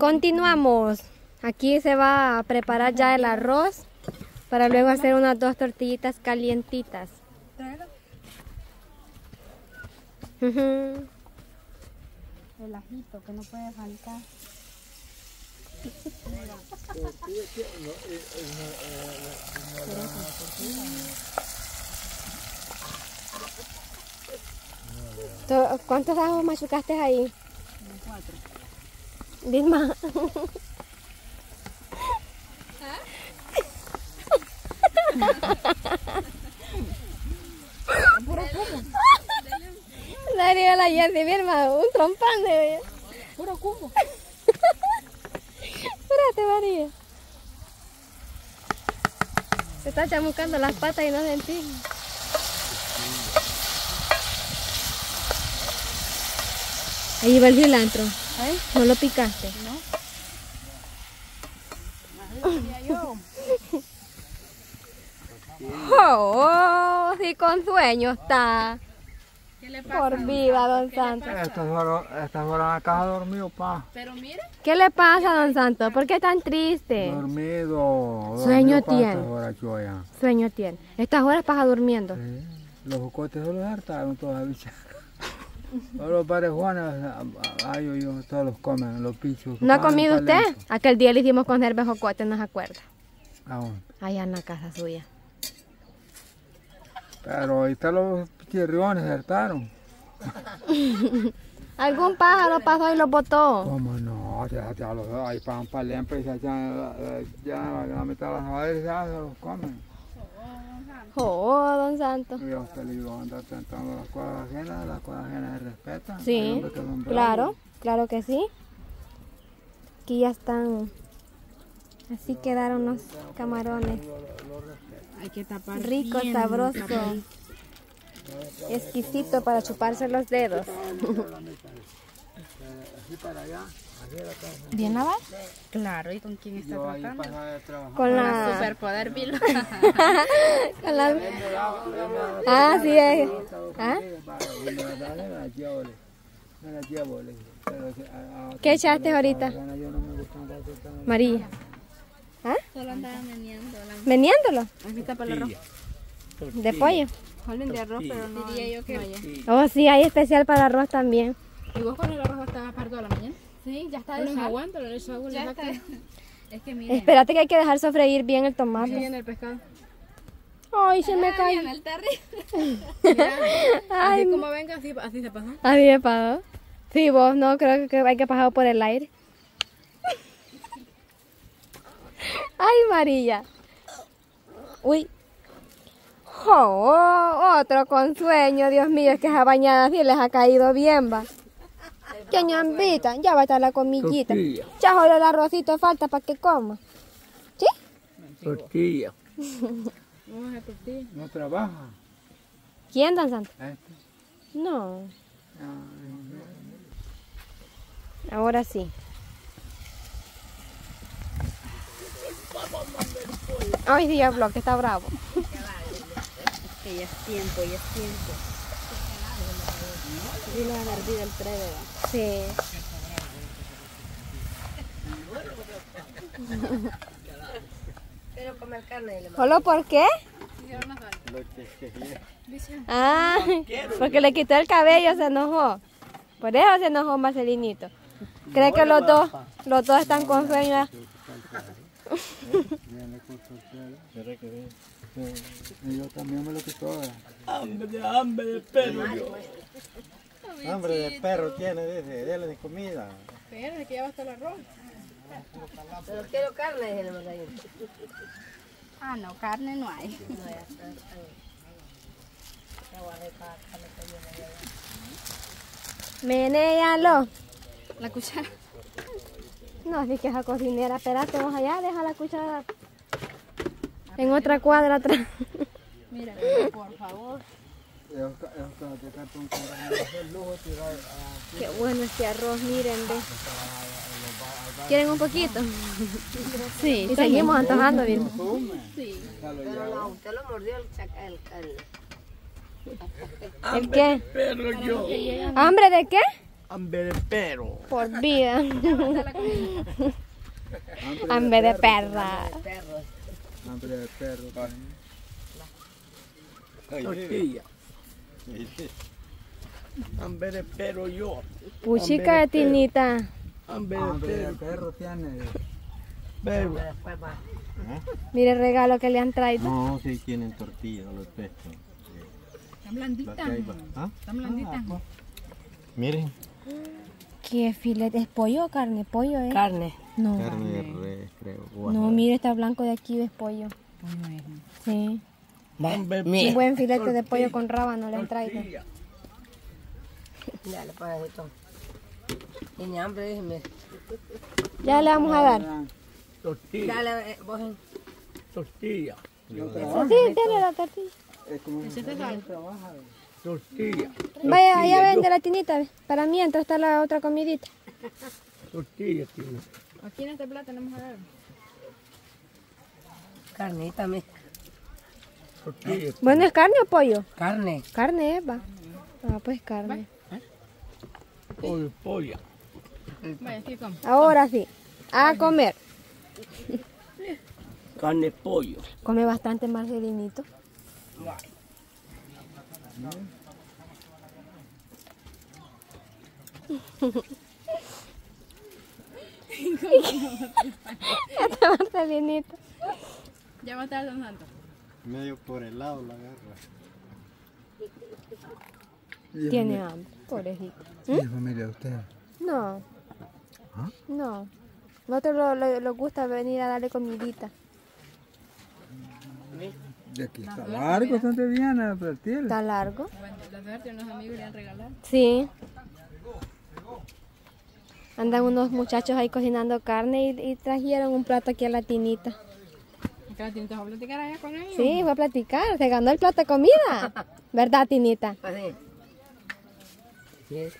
Continuamos. Aquí se va a preparar ya el arroz para luego hacer unas dos tortillitas calientitas. El ajito que no puede faltar. ¿Cuántos ajos machucaste ahí? Cuatro. Dilma. Daría la Jessie, mi hermano, un trompán de Puro cubo. Espérate, María. Se está chamucando las patas y no sentí. Ahí va el cilantro. ¿Eh? ¿No lo picaste? yo. Oh, sí, con sueño está. ¿Qué le Por viva, don Santo. Estas horas, estas horas en la casa dormido, pa. Pero mire. ¿Qué le pasa, don Santo? ¿Por qué tan triste? Dormido. Sueño pa' tiene. Estas horas. Sueño tiene. Estas horas pasa durmiendo. Sí. Los jocotes se los hartaron todas bichas. Todos los parejones, ay, yo, yo, todos los comen, los pichos. ¿No ha comido usted? Aquel día le hicimos conserva de jocote, ¿no se acuerda? ¿A dónde? Allá en la casa suya. Pero ahorita los chirriones se hartaron. Algún pájaro pasó y lo botó. ¿Cómo no? Ya, ya los hay pan palempe, ya, ya, ya, la mitad de las madres ya se los comen. Oh, don Santo. Y a usted le digo, andar tentando las cosas ajenas, las cosas ajenas se respetan. Sí, claro, claro que sí. Aquí ya están. Así quedaron los camarones. Hay que tapar. Rico, bien sabroso. tapadito. Exquisito para chuparse los dedos. Así para allá. ¿Bien lavado? Claro, ¿y con quién está Yo tratando? Con Para la. superpoder Vilo. con la- Ah, sí es. ¿Ah? ¿Qué echaste ahorita? María. ¿Ah? Solo andaba. ¿Meneándolo? Aquí está para el arroz. ¿De pollo? De arroz, pero no. Diría yo que. Oh, sí, hay especial para arroz también. ¿Y vos con el arroz estabas para toda la mañana? Sí, ya está Bueno, aguanta, le echo agua, le Ya saco. está. Es que miren. Espérate que hay que dejar sofreír bien el tomate. viene el pescado. Ay, se me cayó. el. Ay, Así como venga, así, así se pasa. así me pasó. Sí, vos no, creo que hay que pasar por el aire. Ay, María. Uy. Oh, otro con sueño, Dios mío, es que esa bañada sí les ha caído bien, va. Ya ñambita, ya va a estar la comillita. Tortilla. Ya solo el arrocito falta para que coma. ¿Sí? Tortilla. Vamos a tortilla. No trabaja. ¿Quién, don Santo? Este. No, Ah, ahora sí. Ay, Diablo, que está bravo. Que ya es tiempo, ya es tiempo. Sí, le van a hervir el pre, ¿verdad? Sí. ¿Solo por qué? Ah, porque le quitó el cabello, se enojó. Por eso se enojó Marcelinito. Cree que los dos, los dos están con sueño. Y yo también me lo quitó. Hambre, hambre de yo. Hambre de perro tiene, dice, de comida. Pero es que ya va a estar el arroz. Pero quiero carne, dice el. Ah, no, carne no hay. Menéalo. La cuchara. No, si que esa cocinera, espérate, vamos allá, deja la cuchara en otra cuadra atrás. Mira, por favor. Qué bueno este arroz, miren, ve. ¿Quieren un poquito? Sí, Y seguimos antojando, bien. Pero no, usted lo mordió el chacal. El, el- ¿El qué? Perro yo. ¿Hambre de qué? Hambre de perro. Por vida. Hambre de perra. Hambre de perro. Tortilla. Hambre de perro yo. Puchica de tinita. De perro. tiene. Perro. Mire el regalo que le han traído. No, si tienen tortilla los peces. Están blanditas. ¿Ah? Están blanditas. Miren. ¿Qué filete? ¿Es pollo o carne? Pollo, ¿eh? Carne. No. Carne de res, creo. No, mire, está blanco de aquí, es pollo. Sí. Un buen filete de pollo con rábano le traído. Ya le pones de todo. Tiene hambre, déjeme. Ya le vamos a dar. Tortilla. Dale, eh, vos. Tortilla. Sí, dale la tortilla. Es como un trabaja. Tortilla. Vaya, allá vende la tinita. Para mientras está la otra comidita. Tortilla tiene. Aquí en este plato tenemos a ver. Carnita, me. Bueno, ¿es carne o pollo? Carne. Carne, Eva. Ah, pues carne. Pollo, polla. Vaya, aquí como. Ahora sí. A comer. Carne pollo. Come bastante Marcelinito. Este Marcelinito. Ya va a estar donando. Medio por el lado la agarra. Tiene hambre, pobrecito. ¿Y la familia de ustedes? No. ¿Ah? No. Nosotros lo, lo, lo gusta venir a darle comidita. De aquí está largo, bastante bien a partir. Está largo. Bueno, la suerte unos amigos le han regalado. Sí. Andan unos muchachos ahí cocinando carne y, y trajeron un plato aquí a la tinita. ¿Qué la a platicar allá con ellos? Sí, fue a platicar. Se ganó el plato de comida. ¿Verdad, tinita? Así. Yes.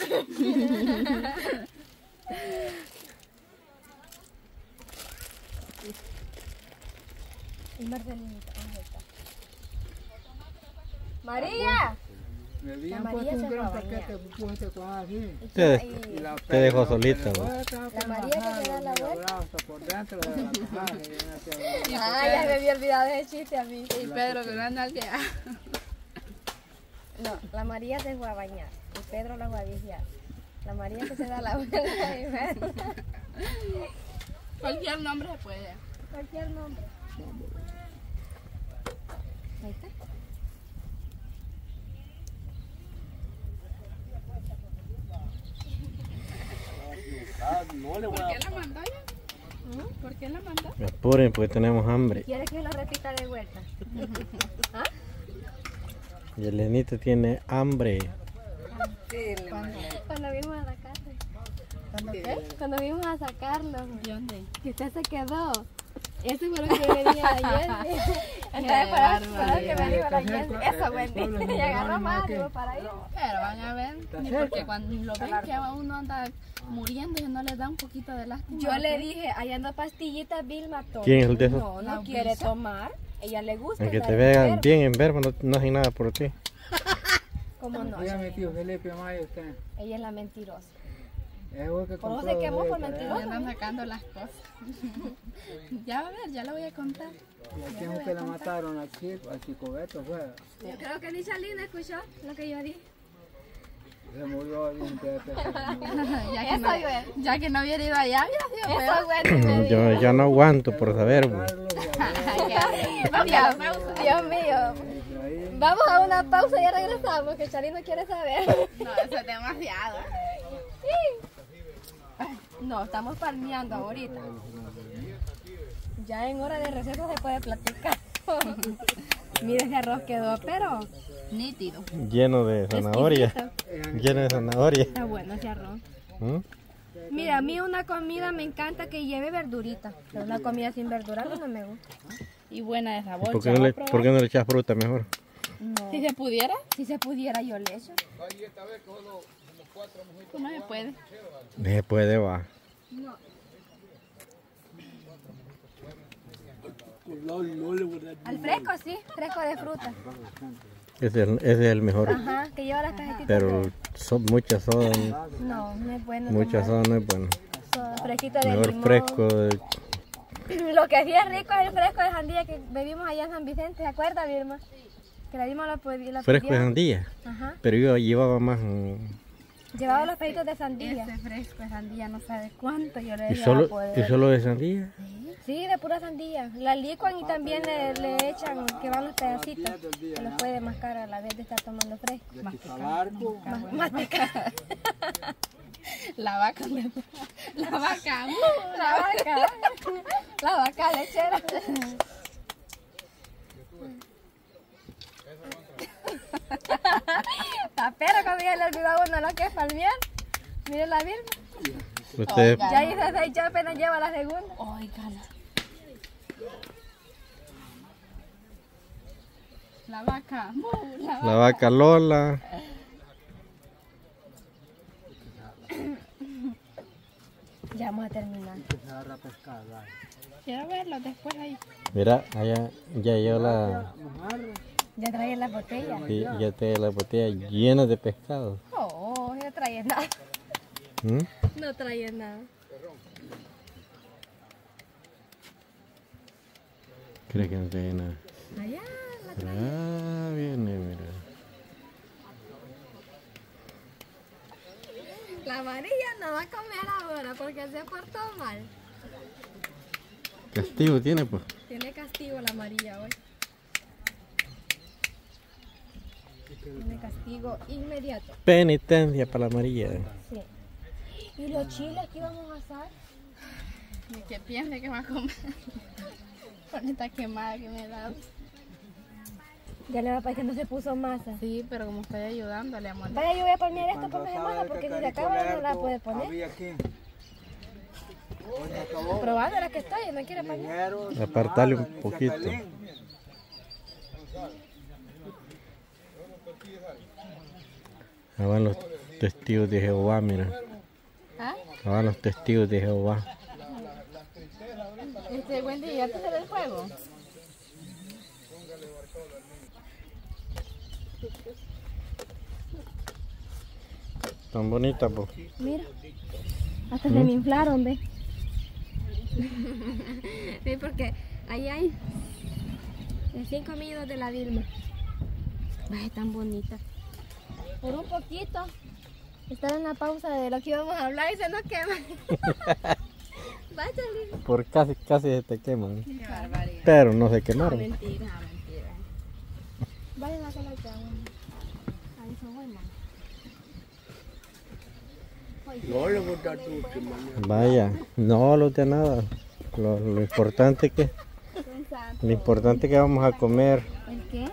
María. Me habían La María puesto un gran paquete de pupusas de así. Te, Y la te dejó solita. La María que se da la vuelta. por dentro de la Ah, ya me había olvidado de ese chiste a mí. Y Pedro que no anda al día. No, la María se fue a bañar y Pedro la fue a vigiar. La María que se da la vuelta y. Cualquier nombre se puede. Cualquier nombre. Ahí está. ¿Por qué la mandó ya? ¿Por qué la mandó? Me apuren porque tenemos hambre. ¿Quieres que lo repita de vuelta? Y el Lenito tiene hambre. Cuando vimos a sacarlo. ¿Cuándo qué? Cuando vimos a sacarlo. ¿Y dónde? Que usted se quedó. Eso fue lo que venía ayer. Entonces, bárbaro. para que venía ayer. cerca, Eso, el Wendy. Y agarró más, digo, para ir. Pero van a ver. Porque cuando lo ven que a uno anda muriendo y no le da un poquito de lástima. Yo le dije, ahí anda pastillita Vilma toma. ¿Quién es el de esos? No, no quiere tomar. Ella le gusta. Aunque andar te vean bien enfermo, no, no hacen nada por ti. ¿Cómo no? Oiga, mi tío Felipe Mayo, usted. Ella es la mentirosa. Es que ¿Cómo compró se quemó de por mentiroso? Ya andan sacando las cosas. ya va a ver, ya lo voy a contar. ¿Y a quién usted la mataron? Al chico, al chico Beto, fue. Yo creo que ni Salina escuchó lo que yo dije. Se murió de un pepe. ya, que Eso no, ya que no hubiera ido allá, hubiera sido peor. Eso. Yo, yo no aguanto por saber. Dios, Dios mío. Vamos a una pausa y ya regresamos, que Charly no quiere saber. No, eso es demasiado. No, estamos palmeando ahorita. Ya en hora de receso se puede platicar. Mira ese arroz quedó, pero Nítido. Lleno de zanahoria. Lleno de zanahoria. Está bueno ese arroz. ¿Mm? Mira, a mí una comida me encanta que lleve verdurita, pero una comida sin verdura no me gusta. Y buena de sabor. ¿Por qué, ¿ya no le? ¿Por qué no le echas fruta mejor? No. Si se pudiera, Si se pudiera yo le echo. Pues no se puede. Se puede, va. Al fresco, sí, fresco de fruta. Ese, es el- ese es el mejor. Ajá, que lleva las cajetitas. Pero son muchas sodas, No, no es bueno. muchas sodas no es bueno. tomar fresquito de Mejor limón. fresco. de- Lo que sí es rico es el fresco de sandía que bebimos allá en San Vicente, ¿se acuerda, Vilma? Que la dimos la, la Fresco de sandía. Ajá. Pero yo llevaba más. Llevaba los peditos de sandía. Ese fresco de sandía no sabe cuánto yo le ¿Y solo, poder. ¿Y solo de sandía? Sí, de pura sandía. La licuan y también le, le echan que van los pedacitos. Que los puede mascar a la vez de estar tomando fresco. Más- Masticar. La vaca, le- la vaca. La vaca. La vaca lechera. La perra cuando ya le olvidó a uno lo que es palmear. Miren la Vilma. Usted, Ya hizo seis ya apenas lleva la segunda. Óigala. La vaca. mu, la vaca. la vaca Lola. Ya vamos a terminar. Quiero verlo después ahí. Mira, allá ya yo la. Ya trae la botella. sí, ya te la botella llena de pescado. Oh, no trae nada. ¿Mm? No trae nada. Creo que no tiene nada. Allá. Ah, viene, mira. La amarilla no va a comer ahora porque se portó mal. Castigo tiene, pues. Tiene castigo la amarilla hoy. Tiene castigo inmediato. Penitencia para la amarilla. Sí. ¿Y los chiles que íbamos a asar? ¿De qué piensa que va a comer? Con esta quemada que me da. Ya le va a parecer que no se puso masa. Sí, pero como estoy ayudando, le amo. Vaya, yo voy a poner esto para se masa porque si se acaba no la puede poner. Había aquí. Probando la que estoy, no quiere poner. Apartarle un poquito. Van los testigos de Jehová, mira. ¿Ah? Van los testigos de Jehová. Este Wendy, ¿ya te sale el juego? Tan bonita, pues. Mira. Hasta se me inflaron, ve. sí, porque ahí hay de cinco amigos de la Vilma. Ay, tan bonita. Por un poquito. Estar en la pausa de lo que íbamos a hablar y se nos quema. Vaya, Lili. Por casi, casi se te queman. Qué barbaridad. Pero no se quemaron. Mentira, mentira. Vayan a agua. Ahí son buenas. Vaya, no lo de nada. Lo, lo importante que lo importante que vamos a comer, ¿El qué?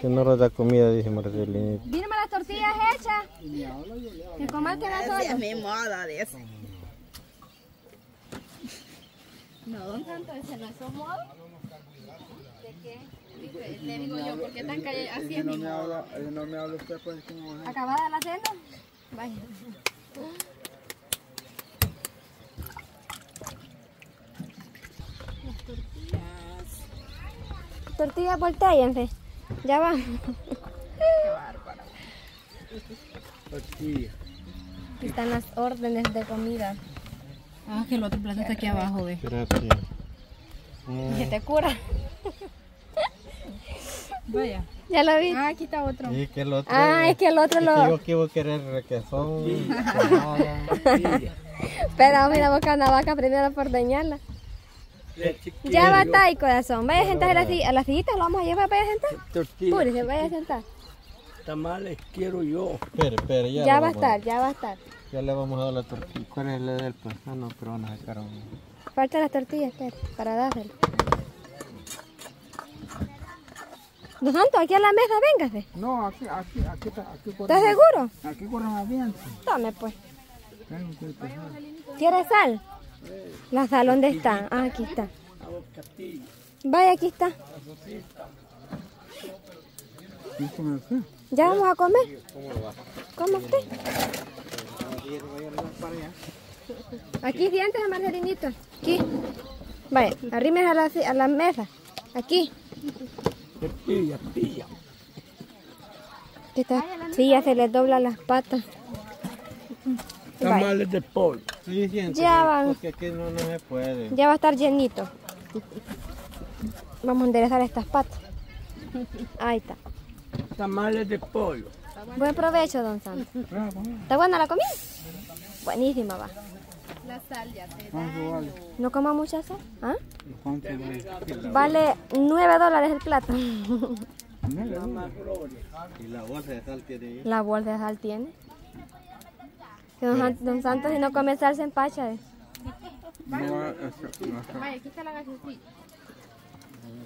Que no nos da comida, dice Marcelinita. Vilma, las tortillas hechas. Que comer queda solo. mi moda de eso. No, don Santo, ese no es su modo. ¿De qué? Le digo yo, ¿por qué tan calle? Así es no mi me modo. habla, eh, no me habla usted pues como es. ¿Acabada la cena? Vaya. Tortillas volteense. Ya va. Tortilla. Aquí están las órdenes de comida. Ah, que el otro plato está aquí abajo, ve. Gracias. Que te cura. Vaya. Ya lo vi. Ah, aquí está otro. Y que el otro. Ah, es que el otro que lo. yo quiero querer requesón. ensalada. Espera, vamos a ir a buscar una vaca primero por dañarla. Ya va a estar ahí, corazón. Vaya a sentar a la, si- a la sillita, lo vamos a llevar. Vaya a sentar. Tortilla. Puri, se vaya a sentar. Tamales quiero yo. Espere, espere, ya. Va a estar, ya va a estar. Ya le vamos a dar la tortilla. ¿Cuál es la del pues? Ah, no, pero van a sacar un... Falta las tortillas, espera, para dárselo. Don Santo, aquí a la mesa, véngase. No, aquí, aquí, aquí, está- aquí corre. ¿Estás seguro? Aquí corre más bien. Tome, pues. Tengo que pasar. ¿Quieres sal? La sal, ¿dónde está? Ah, aquí está. Vaya, aquí está. ¿Ya vamos a comer? ¿Cómo usted? Aquí sí, antes Marcelinito. Aquí. Vaya, arrimes a la, a la mesa. Aquí. Sí, ya se les dobla las patas. Tamales de pollo. Sí, Ya van. Porque aquí no, no se puede. ya va a estar llenito. Vamos a enderezar estas patas. Ahí está. Tamales de pollo. Buen provecho, don Santos. ¿Está buena la comida? Buenísima, va. La sal ya te da. ¿Cuánto vale? ¿No coma mucha sal? ¿Ah? ¿Cuánto vale? Vale 9 dólares el plato. Y la bolsa de sal tiene. La bolsa de sal tiene. Que don, San- don Santos si no come sal se empacha. eh. No. Vaya, la galletita.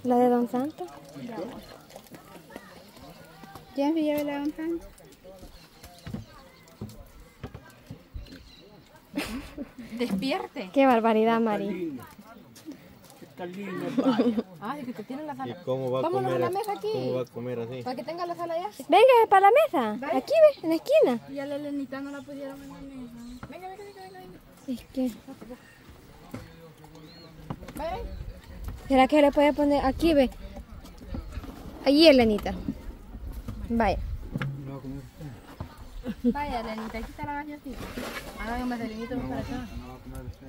La de don Santos. Ya me llevé la ventana. Despierte. Qué barbaridad, Mari. Ay, que te tiene la ¿Y sal. cómo va a Vámonos comer? a la mesa aquí. ¿Cómo va a comer así? Para que tenga la sal allá. Venga, para la mesa. Aquí ve, en la esquina. Y a la Elenita no la pudieron en la mesa. Venga, venga, venga, venga. Es que, Vaya. ¿será que le puede poner aquí, ve? Allí, Elenita. Vaya. No va a comer. Vaya, Elenita, aquí está la galletita. Hágame más Elenita para acá. No va a comer usted.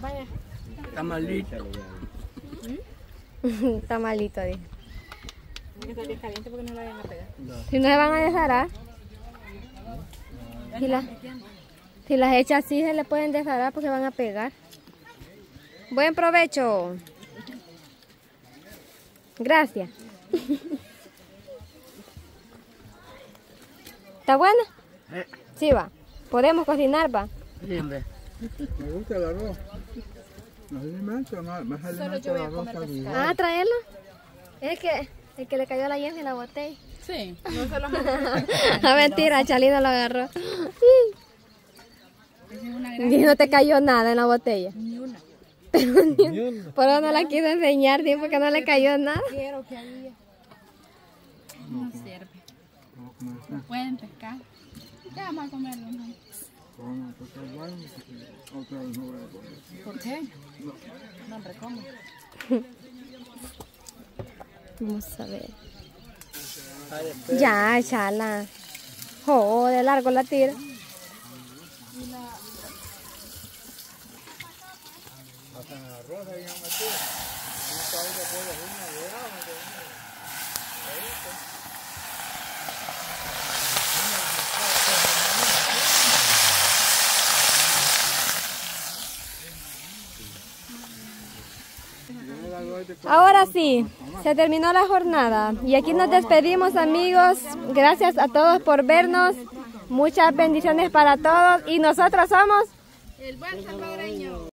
Vaya. Tamalito. Está malito, dice. Que caliente porque no la vayan a pegar. Si no se van a desharar. Si, las si las echa así se le pueden desharar porque van a pegar. Buen provecho. Gracias. ¿Está buena? Eh. Sí, va. Podemos cocinar, va. Sí, hombre. Me gusta el arroz. No, más alimentos el arroz saludable. Ah, traerlo. Es que el que le cayó la hierba en la botella. Sí, no se lo Ah, mentira, Chalino lo agarró. Y no te cayó nada en la botella. Ni una. Ni una. Por eso no la quiso enseñar, sí, porque no le cayó nada. Quiero que había. No sirve. No a comer. Pueden pescar. Ya vamos a comerlo. ¿no? Coma, porque es bueno, porque otra vez no voy a comer. ¿Por qué? No, hombre, ¿cómo? Vamos a ver. Ya, chala. Oh, de largo la tira. Ahora sí, se terminó la jornada y aquí nos despedimos amigos. Gracias a todos por vernos. Muchas bendiciones para todos y nosotros somos El buen salvadoreño.